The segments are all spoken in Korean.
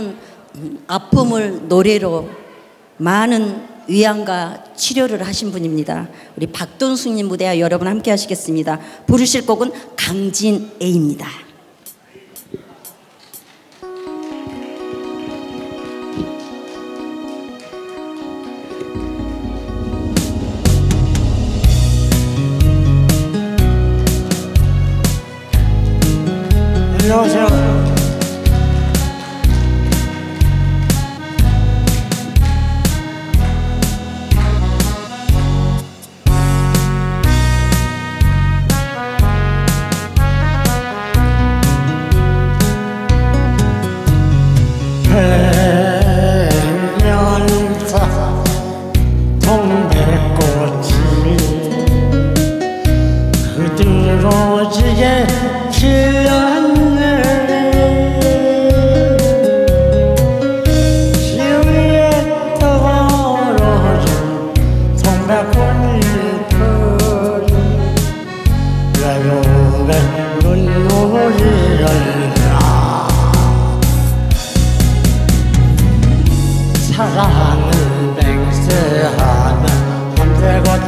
음, 아픔을 노래로 많은 위안과 치료를 하신 분입니다. 우리 박돈숙님 무대와 여러분 함께 하시겠습니다. 부르실 곡은 강진애입니다. 안녕하세요.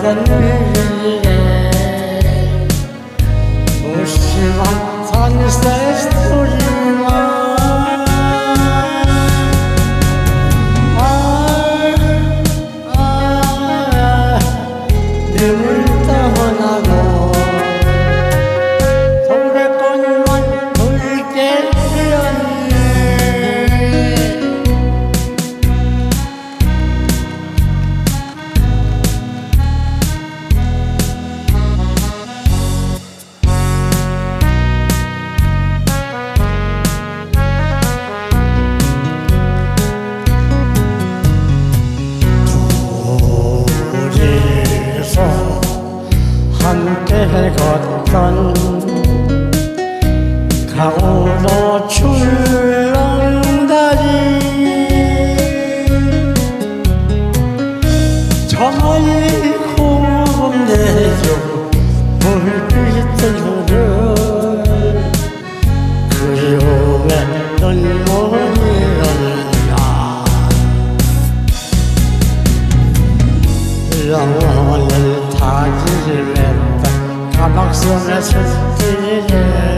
함대거든 가오로 출렁다리 저만이 고운데요 불빛을 흐르 그리움에 눈물이 흘러 영원을 타기했다. 가막섬의 숲길에 해갈픈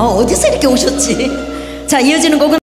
아, 어디서 이렇게 오셨지? 자, 이어지는 곡은